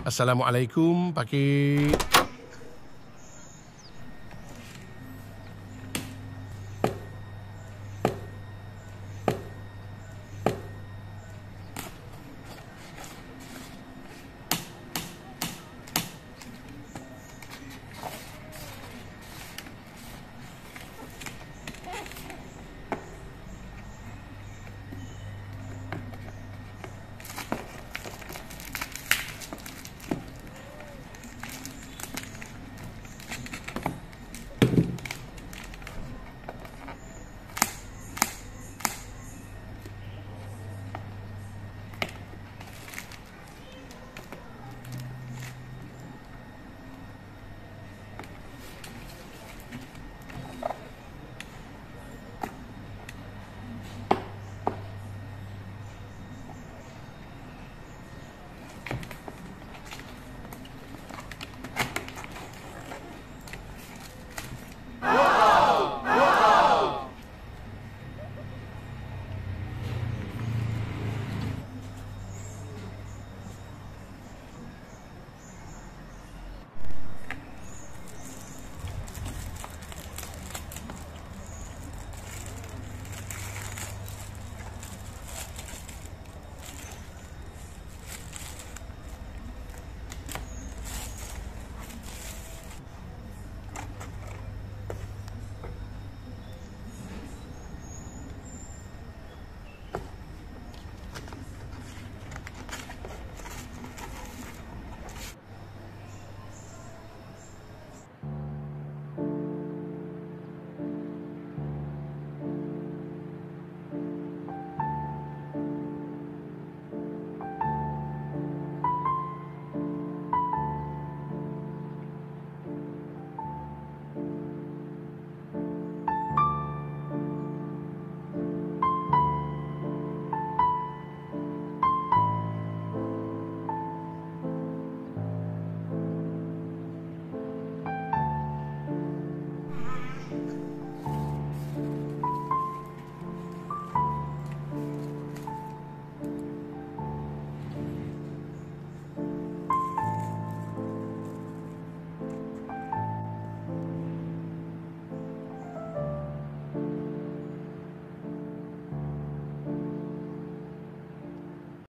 Assalamualaikum, Pakcik.